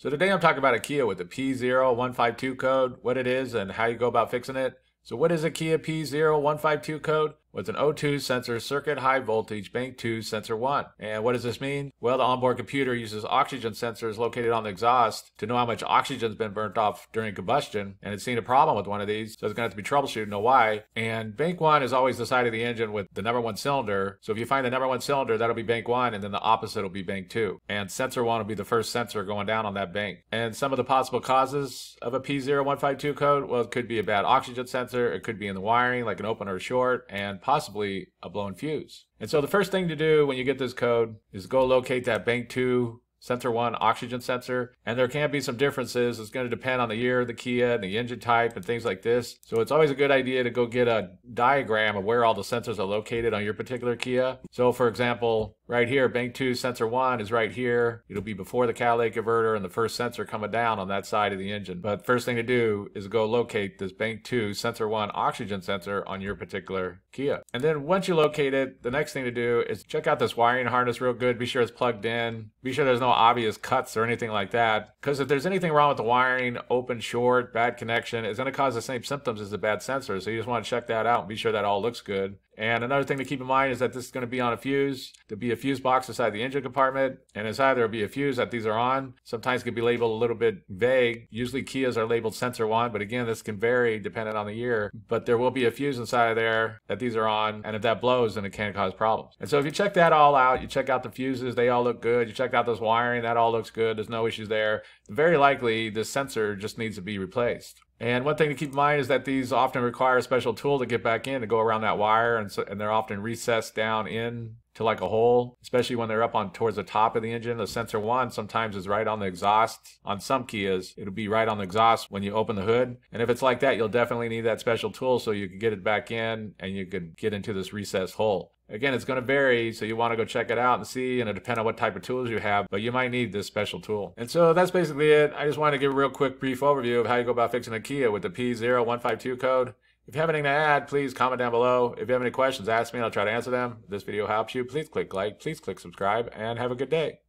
So today I'm talking about a Kia with the P0152 code, what it is and how you go about fixing it. So what is a Kia P0152 code? Well, it's an O2 sensor circuit high voltage bank 2 sensor 1. And what does this mean? Well, the onboard computer uses oxygen sensors located on the exhaust to know how much oxygen's been burnt off during combustion. And it's seen a problem with one of these, so it's going to have to be troubleshooted know why. And bank 1 is always the side of the engine with the number one cylinder. So if you find the number one cylinder, that'll be bank 1, and then the opposite will be bank 2. And sensor 1 will be the first sensor going down on that bank. And some of the possible causes of a P0152 code, well, it could be a bad oxygen sensor, it could be in the wiring, like an open or short, and possibly a blown fuse. And so the first thing to do when you get this code is go locate that bank 2 sensor 1 oxygen sensor. And there can be some differences. It's going to depend on the year the kia and the engine type and things like this. So it's always a good idea to go get a diagram of where all the sensors are located on your particular kia. So for example right here, bank 2 sensor 1 is right here. It'll be before the catalytic converter and the first sensor coming down on that side of the engine. But first thing to do is go locate this bank 2 sensor 1 oxygen sensor on your particular Kia. And then once you locate it, the next thing to do is check out this wiring harness real good. Be sure it's plugged in. Be sure there's no obvious cuts or anything like that. Because if there's anything wrong with the wiring, open, short, bad connection, it's going to cause the same symptoms as the bad sensor. So you just want to check that out and be sure that all looks good. And another thing to keep in mind is that this is going to be on a fuse. There'll be a fuse box inside the engine compartment, and inside there'll be a fuse that these are on. Sometimes can be labeled a little bit vague. Usually Kias are labeled sensor one, but again, this can vary depending on the year. But there will be a fuse inside of there that these are on, and if that blows, then it can cause problems. And so if you check that all out, you check out the fuses, they all look good. You check out this wiring, that all looks good. There's no issues there. Very likely, the sensor just needs to be replaced. And one thing to keep in mind is that these often require a special tool to get back in to go around that wire, and, so, and they're often recessed down in to like a hole, especially when they're up on towards the top of the engine. The sensor one sometimes is right on the exhaust. On some Kias, it'll be right on the exhaust when you open the hood. And if it's like that, you'll definitely need that special tool so you can get it back in and you could get into this recessed hole. Again, it's going to vary, so you want to go check it out and see, and it depends on what type of tools you have, but you might need this special tool. And so that's basically it. I just wanted to give a real quick brief overview of how you go about fixing a Kia with the P0152 code. If you have anything to add, please comment down below. If you have any questions, ask me and I'll try to answer them. If this video helps you, please click like, please click subscribe, and have a good day.